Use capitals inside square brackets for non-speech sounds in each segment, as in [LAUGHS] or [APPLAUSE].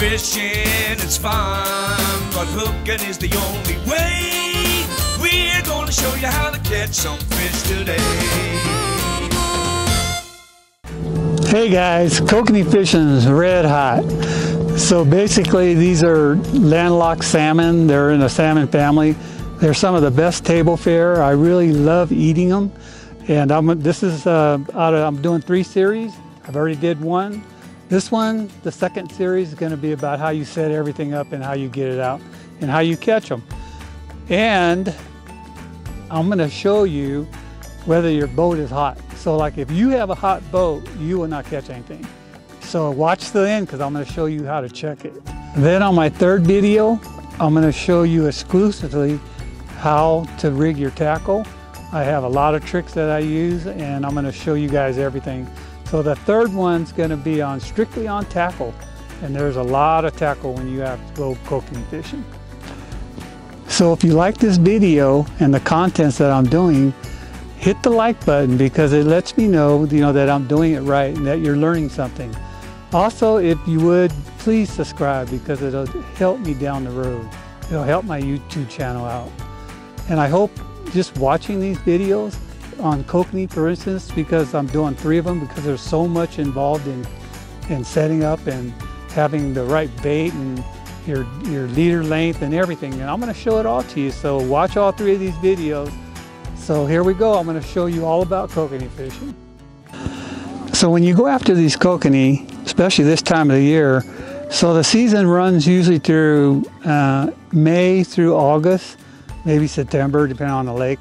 Fishing is fun, but hooking is the only way. We're gonna show you how to catch some fish today. Hey guys, kokanee fishing is red hot. So basically these are landlocked salmon. They're in a salmon family. They're some of the best table fare. I really love eating them. And I'm, this is uh, out of, I'm doing three series. I've already did one. This one, the second series is gonna be about how you set everything up and how you get it out and how you catch them. And I'm gonna show you whether your boat is hot. So like if you have a hot boat, you will not catch anything. So watch the end because I'm gonna show you how to check it. Then on my third video, I'm gonna show you exclusively how to rig your tackle. I have a lot of tricks that I use and I'm gonna show you guys everything. So the third one's gonna be on strictly on tackle. And there's a lot of tackle when you have go kokanee fishing. So if you like this video and the contents that I'm doing, hit the like button because it lets me know, you know, that I'm doing it right and that you're learning something. Also, if you would, please subscribe because it'll help me down the road. It'll help my YouTube channel out. And I hope just watching these videos on kokanee, for instance, because I'm doing three of them because there's so much involved in, in setting up and having the right bait and your, your leader length and everything. And I'm gonna show it all to you. So watch all three of these videos. So here we go. I'm gonna show you all about kokanee fishing. So when you go after these kokanee, especially this time of the year, so the season runs usually through uh, May through August, maybe September, depending on the lake.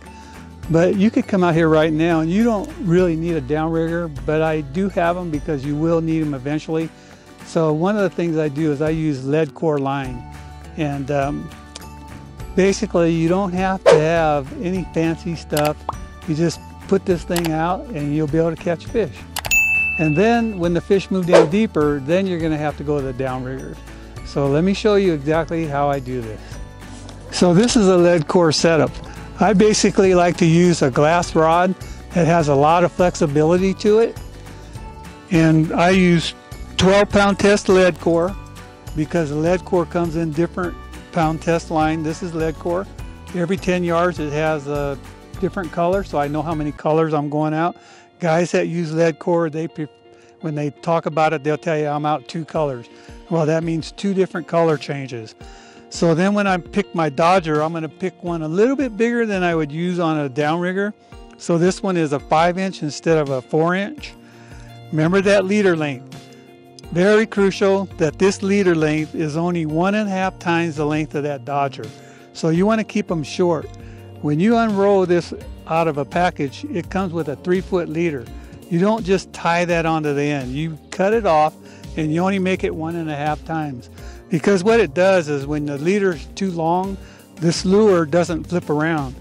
But you could come out here right now and you don't really need a downrigger, but I do have them because you will need them eventually. So one of the things I do is I use lead core line. And um, basically you don't have to have any fancy stuff. You just put this thing out and you'll be able to catch fish. And then when the fish move down deeper, then you're gonna have to go to the downriggers. So let me show you exactly how I do this. So this is a lead core setup. I basically like to use a glass rod that has a lot of flexibility to it. And I use 12 pound test lead core because the lead core comes in different pound test line. This is lead core. Every 10 yards it has a different color so I know how many colors I'm going out. Guys that use lead core, they when they talk about it, they'll tell you I'm out two colors. Well, that means two different color changes. So then when I pick my Dodger, I'm gonna pick one a little bit bigger than I would use on a downrigger. So this one is a five inch instead of a four inch. Remember that leader length. Very crucial that this leader length is only one and a half times the length of that Dodger. So you wanna keep them short. When you unroll this out of a package, it comes with a three foot leader. You don't just tie that onto the end. You cut it off and you only make it one and a half times. Because what it does is when the leader's too long, this lure doesn't flip around.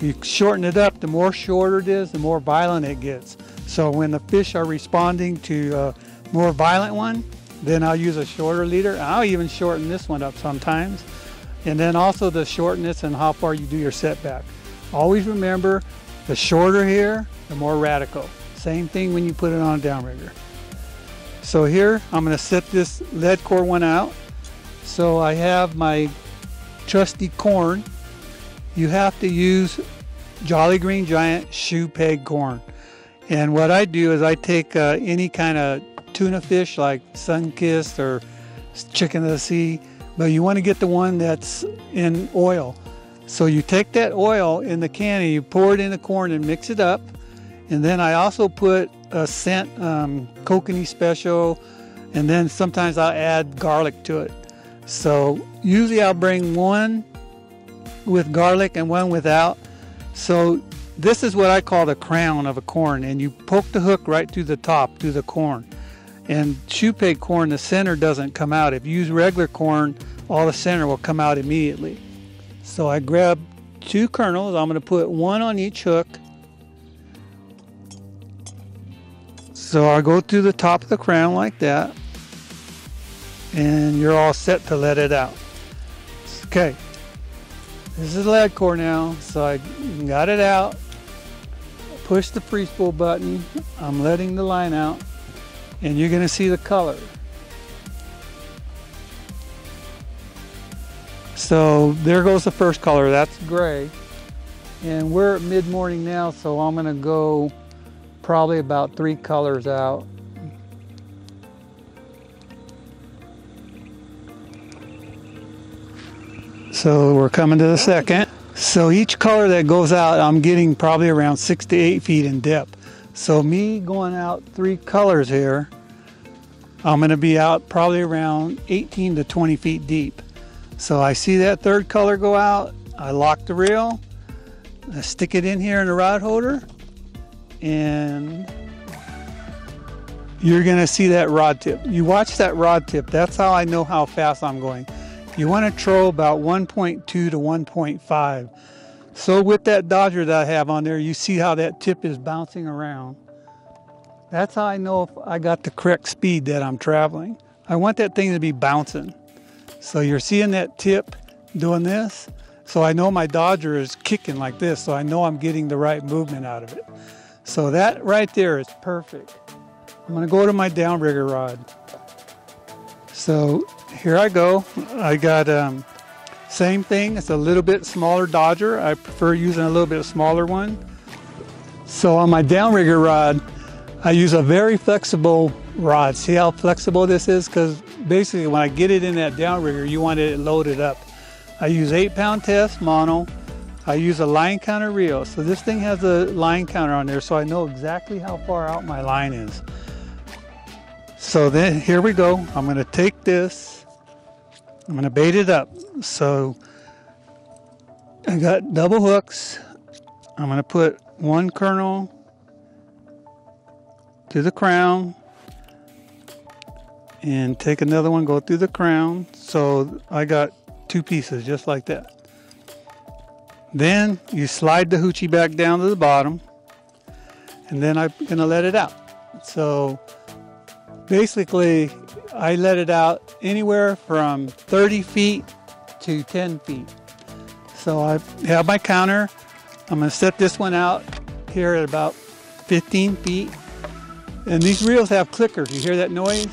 You shorten it up, the more shorter it is, the more violent it gets. So when the fish are responding to a more violent one, then I'll use a shorter leader. I'll even shorten this one up sometimes. And then also the shortness and how far you do your setback. Always remember the shorter here, the more radical. Same thing when you put it on a downrigger. So here, I'm gonna set this lead core one out. So I have my trusty corn. You have to use Jolly Green Giant shoe peg corn. And what I do is I take uh, any kind of tuna fish like sunkissed or chicken of the sea, but you want to get the one that's in oil. So you take that oil in the can and you pour it in the corn and mix it up. And then I also put a scent um, special, and then sometimes I'll add garlic to it. So usually I'll bring one with garlic and one without. So this is what I call the crown of a corn, and you poke the hook right through the top, through the corn. And shoe peg corn, the center doesn't come out. If you use regular corn, all the center will come out immediately. So I grab two kernels. I'm going to put one on each hook. So I go through the top of the crown like that. And you're all set to let it out. Okay. This is lead core now. So I got it out. Push the free spool button. I'm letting the line out. And you're going to see the color. So there goes the first color, that's gray. And we're at mid-morning now, so I'm gonna go probably about three colors out. So we're coming to the second. So each color that goes out, I'm getting probably around six to eight feet in depth. So me going out three colors here, I'm gonna be out probably around 18 to 20 feet deep. So I see that third color go out, I lock the reel, I stick it in here in the rod holder, and you're gonna see that rod tip. You watch that rod tip, that's how I know how fast I'm going. You wanna troll about 1.2 to 1.5. So with that Dodger that I have on there, you see how that tip is bouncing around. That's how I know if I got the correct speed that I'm traveling. I want that thing to be bouncing. So you're seeing that tip doing this. So I know my Dodger is kicking like this. So I know I'm getting the right movement out of it. So that right there is perfect. I'm gonna go to my downrigger rod. So here I go. I got um, same thing. It's a little bit smaller Dodger. I prefer using a little bit smaller one. So on my downrigger rod, I use a very flexible rod. See how flexible this is? Because basically when I get it in that downrigger, you want it loaded up. I use eight pound test mono. I use a line counter reel. So this thing has a line counter on there so I know exactly how far out my line is. So then here we go. I'm gonna take this, I'm gonna bait it up. So I got double hooks. I'm gonna put one kernel to the crown and take another one, go through the crown. So I got two pieces just like that. Then you slide the hoochie back down to the bottom and then I'm gonna let it out. So basically I let it out anywhere from 30 feet to 10 feet. So I have my counter. I'm gonna set this one out here at about 15 feet. And these reels have clickers. You hear that noise?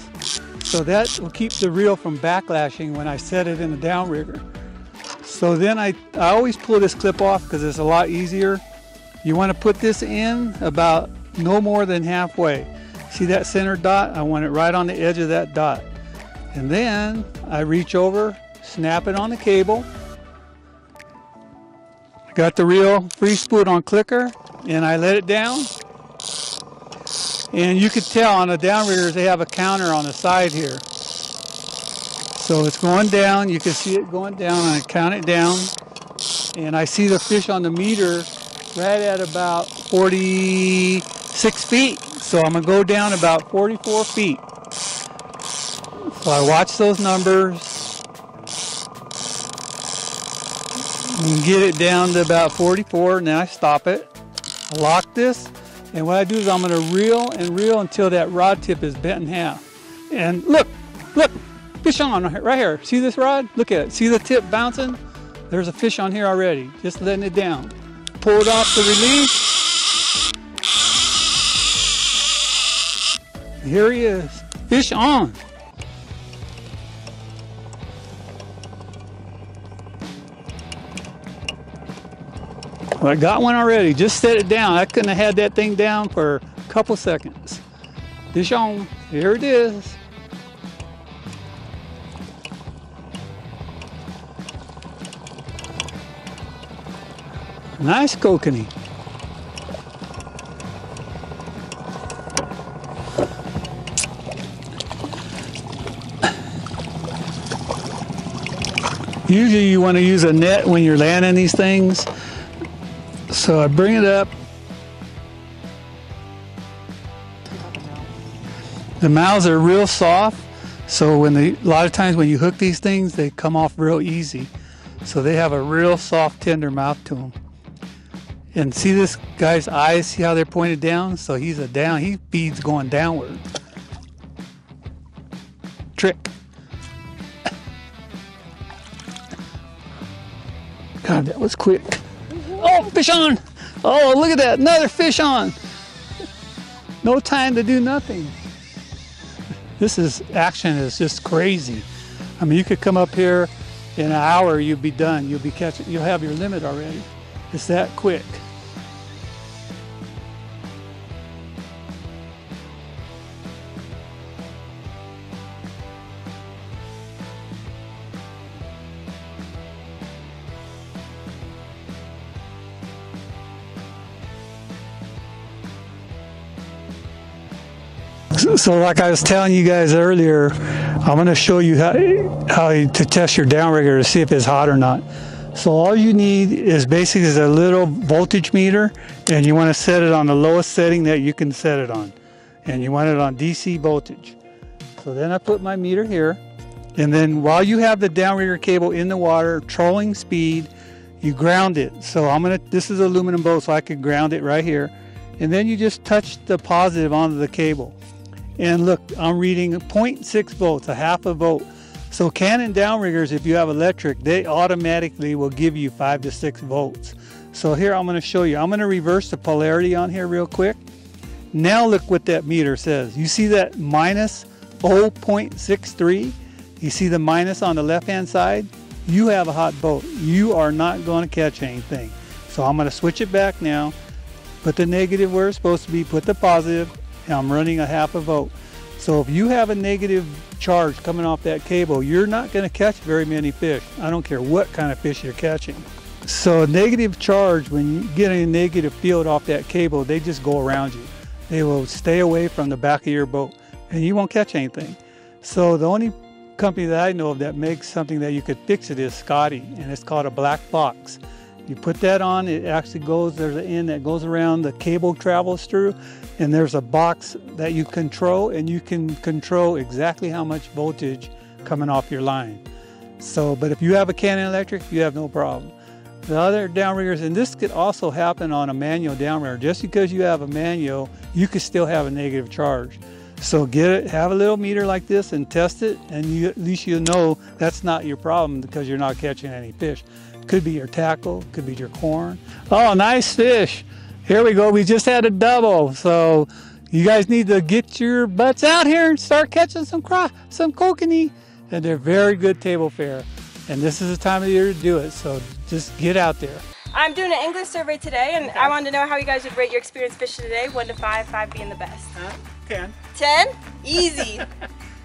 So that will keep the reel from backlashing when I set it in the downrigger. So then I, I always pull this clip off because it's a lot easier. You want to put this in about no more than halfway. See that center dot? I want it right on the edge of that dot. And then I reach over, snap it on the cable. Got the reel free spool on clicker and I let it down and you could tell on the downriggers they have a counter on the side here. So it's going down, you can see it going down, and I count it down. And I see the fish on the meter right at about 46 feet. So I'm gonna go down about 44 feet. So I watch those numbers and get it down to about 44. Now I stop it. I lock this and what I do is I'm going to reel and reel until that rod tip is bent in half. And look, look, fish on right here. See this rod? Look at it. See the tip bouncing? There's a fish on here already. Just letting it down. Pull it off the release. Here he is. Fish on. Well, I got one already. Just set it down. I couldn't have had that thing down for a couple seconds. Fish on. Here it is. Nice kokanee. Usually you want to use a net when you're landing these things so I bring it up. The mouths are real soft, so when they, a lot of times when you hook these things, they come off real easy. So they have a real soft, tender mouth to them. And see this guy's eyes, see how they're pointed down? So he's a down, he feeds going downward. Trick. God, that was quick. Oh, fish on! Oh, look at that, another fish on! No time to do nothing. This is action is just crazy. I mean, you could come up here in an hour you'd be done. You'll be catching, you'll have your limit already. It's that quick. [LAUGHS] So like I was telling you guys earlier, I'm going to show you how, how to test your downrigger to see if it's hot or not. So all you need is basically is a little voltage meter and you want to set it on the lowest setting that you can set it on. And you want it on DC voltage. So then I put my meter here and then while you have the downrigger cable in the water, trolling speed, you ground it. So I'm going to, this is aluminum boat so I can ground it right here. And then you just touch the positive onto the cable. And look, I'm reading 0.6 volts, a half a volt. So Cannon downriggers, if you have electric, they automatically will give you five to six volts. So here I'm gonna show you. I'm gonna reverse the polarity on here real quick. Now look what that meter says. You see that minus 0.63? You see the minus on the left-hand side? You have a hot boat. You are not gonna catch anything. So I'm gonna switch it back now. Put the negative where it's supposed to be, put the positive, I'm running a half a volt. So if you have a negative charge coming off that cable, you're not going to catch very many fish. I don't care what kind of fish you're catching. So a negative charge, when you get a negative field off that cable, they just go around you. They will stay away from the back of your boat and you won't catch anything. So the only company that I know of that makes something that you could fix it is Scotty and it's called a black box. You put that on, it actually goes, there's an end that goes around, the cable travels through, and there's a box that you control, and you can control exactly how much voltage coming off your line. So, but if you have a Cannon Electric, you have no problem. The other downriggers, and this could also happen on a manual downrigger. Just because you have a manual, you could still have a negative charge. So get it, have a little meter like this and test it, and you, at least you know that's not your problem because you're not catching any fish. Could be your tackle, could be your corn. Oh, nice fish. Here we go. We just had a double. So you guys need to get your butts out here and start catching some craw, some kokanee. And they're very good table fare. And this is the time of year to do it. So just get out there. I'm doing an English survey today, and okay. I wanted to know how you guys would rate your experience fishing today, one to five, five being the best. Uh, ten. Ten? Easy. [LAUGHS] yeah,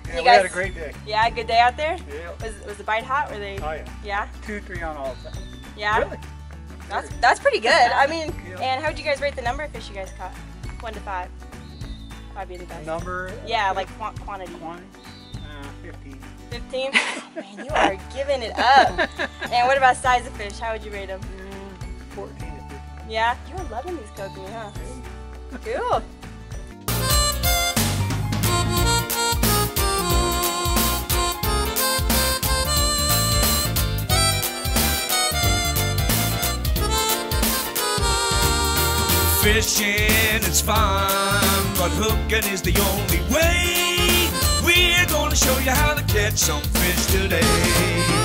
you we guys, had a great day. Yeah, good day out there. Yeah. Was was the bite hot? Were they? Oh yeah. Yeah. Two, three on all of them. Yeah. Really? That's that's pretty good. I mean, yeah. and how would you guys rate the number of fish you guys caught? One to five. Five being the best. Number? Yeah, like qu quantity. Quantity? Uh, 15. 15? [LAUGHS] Man, you are giving it up. and what about size of fish? How would you rate them? Mm, 14 to 15. Yeah? You're loving these kokanee, huh? Cool. Fishing is fun, but hooking is the only way. We're gonna show you how to catch some fish today.